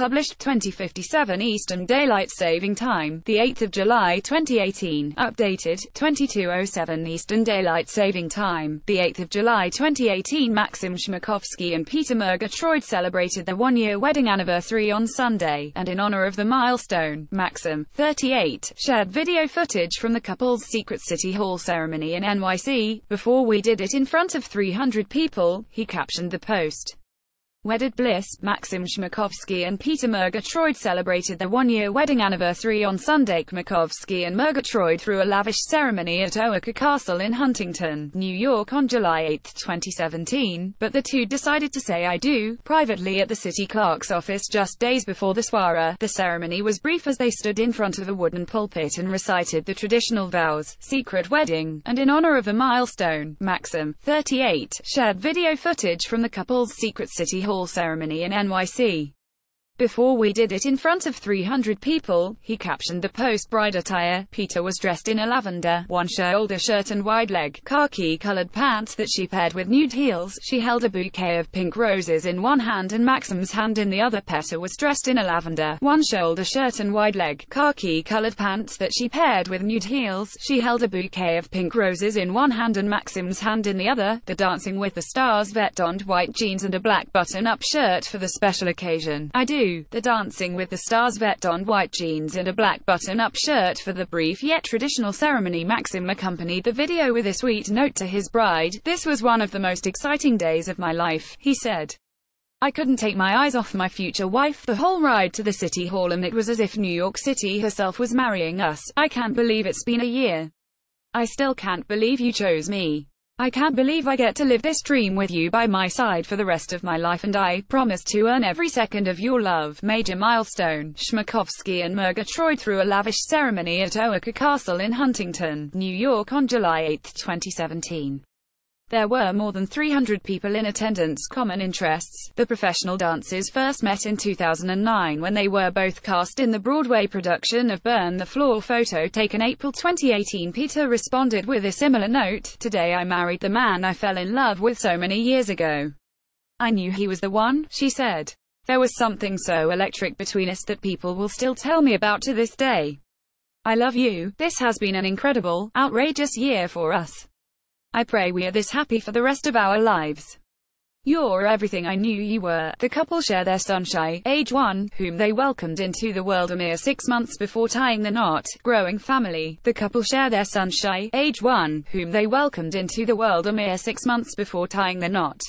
published 2057 Eastern Daylight Saving Time, the 8th of July 2018, updated 2207 Eastern Daylight Saving Time, the 8th of July 2018. Maksim Chmerkovskiy and Peta Murgatroyd celebrated their one-year wedding anniversary on Sunday, and in honor of the milestone, Maksim, 38, shared video footage from the couple's secret City Hall ceremony in NYC. Before we did it in front of 300 people, he captioned the post. Wedded Bliss, Maksim Chmerkovskiy and Peta Murgatroyd celebrated their one-year wedding anniversary on Sunday. Chmerkovskiy and Murgatroyd threw a lavish ceremony at Oheka Castle in Huntington, New York on July 8, 2017, but the two decided to say I do, privately at the city clerk's office just days before the soiree. The ceremony was brief as they stood in front of a wooden pulpit and recited the traditional vows, secret wedding, and in honor of the milestone, Maksim, 38, shared video footage from the couple's secret City Hall ceremony in NYC. Before we did it in front of 300 people, he captioned the post bride attire. Peta was dressed in a lavender, one-shoulder shirt and wide-leg, khaki-colored pants that she paired with nude heels. She held a bouquet of pink roses in one hand and Maksim's hand in the other. Peta was dressed in a lavender, one-shoulder shirt and wide-leg, khaki-colored pants that she paired with nude heels. She held a bouquet of pink roses in one hand and Maksim's hand in the other. The Dancing with the Stars vet donned white jeans and a black button-up shirt for the special occasion. I do the Dancing with the Stars vet donned white jeans and a black button-up shirt for the brief yet traditional ceremony. Maksim accompanied the video with a sweet note to his bride. This was one of the most exciting days of my life, he said. I couldn't take my eyes off my future wife the whole ride to the city hall and it was as if New York City herself was marrying us. I can't believe it's been a year. I still can't believe you chose me. I can't believe I get to live this dream with you by my side for the rest of my life and I promise to earn every second of your love. Major milestone, Chmerkovskiy and Murgatroyd threw a lavish ceremony at Oheka Castle in Huntington, New York on July 8, 2017. There were more than 300 people in attendance. Common interests. The professional dancers first met in 2009 when they were both cast in the Broadway production of Burn the Floor. Photo taken April 2018. Peta responded with a similar note. Today I married the man I fell in love with so many years ago. I knew he was the one, she said. There was something so electric between us that people will still tell me about to this day. I love you. This has been an incredible, outrageous year for us. I pray we are this happy for the rest of our lives. You're everything I knew you were. The couple share their son Shai, age 1, whom they welcomed into the world a mere six months before tying the knot. Growing family. The couple share their son Shai, age 1, whom they welcomed into the world a mere six months before tying the knot.